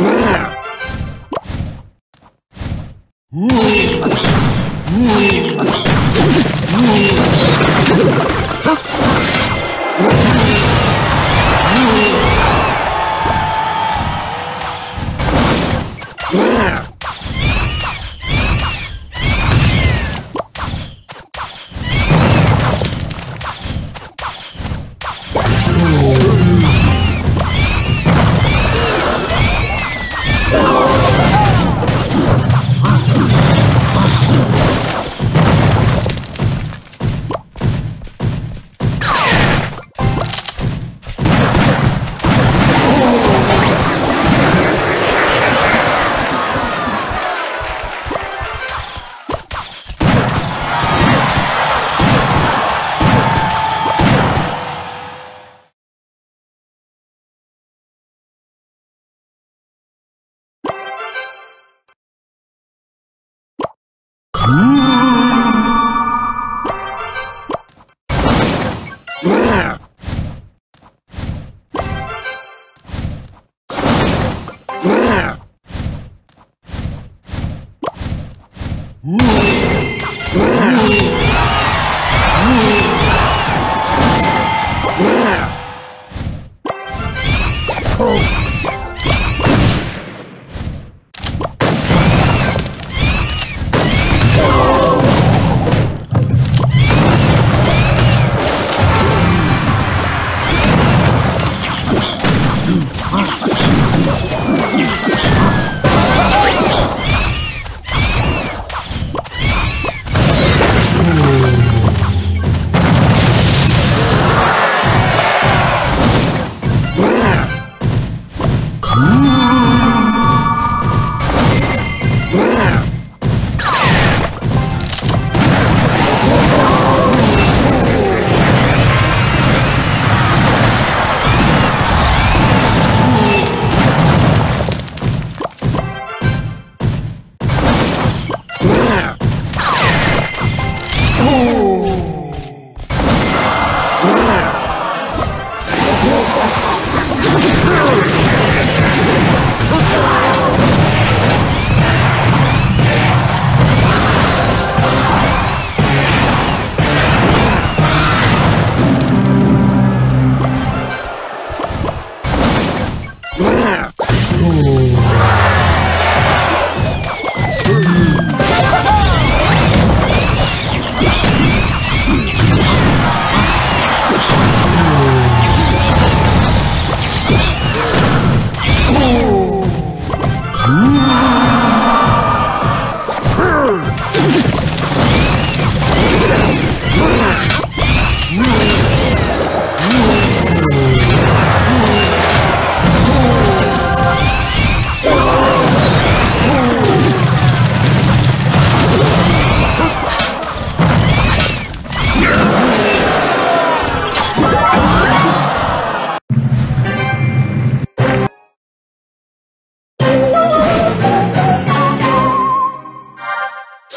Ooh! Ooh! Oh!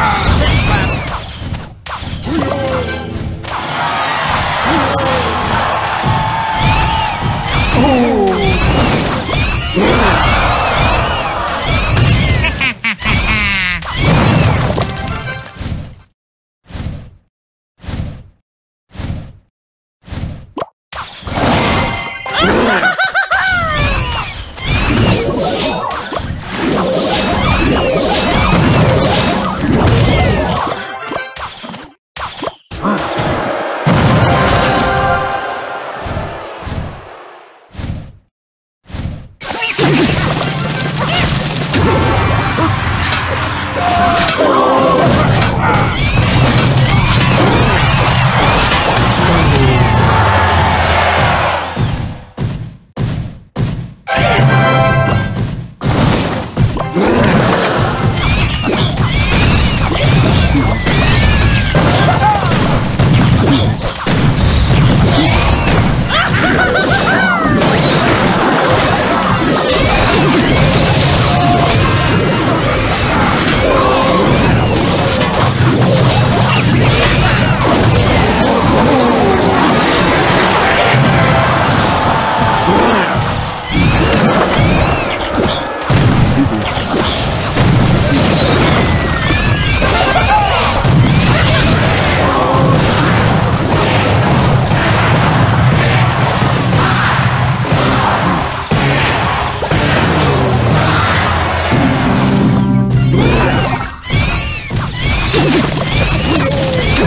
Ah!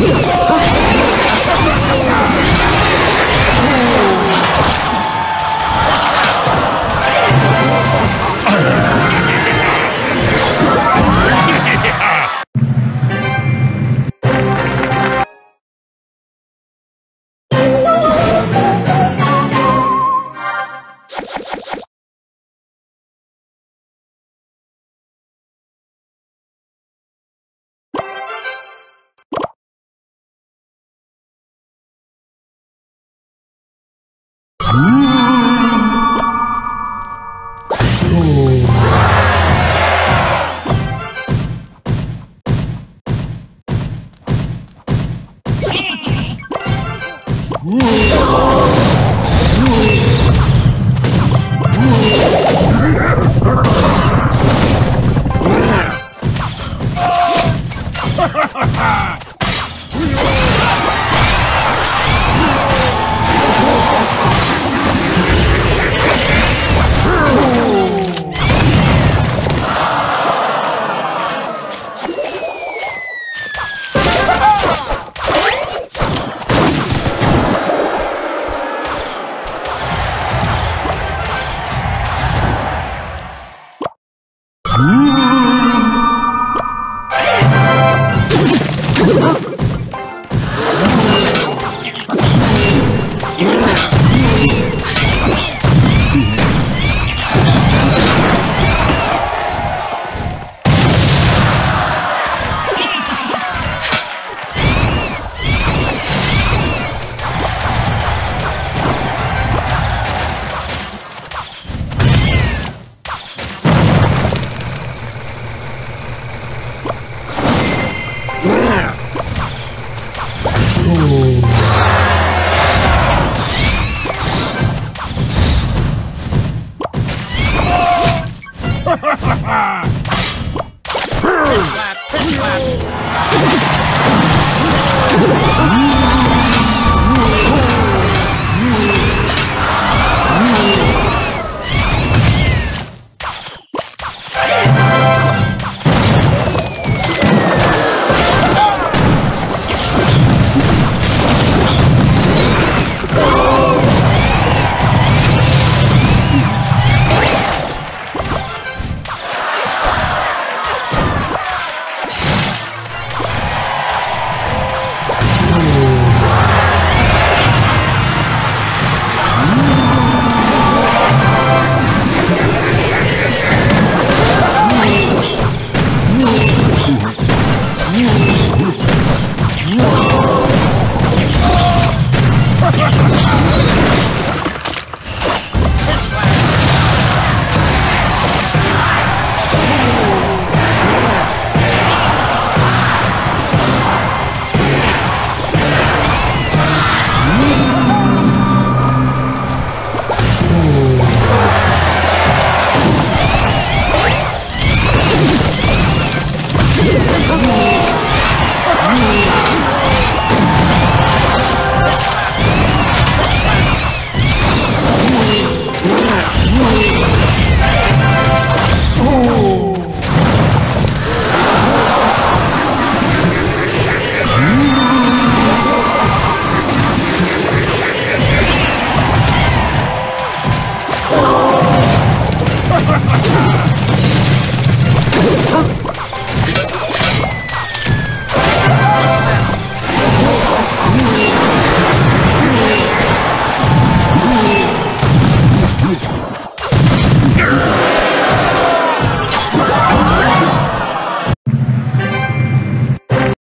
Yeah.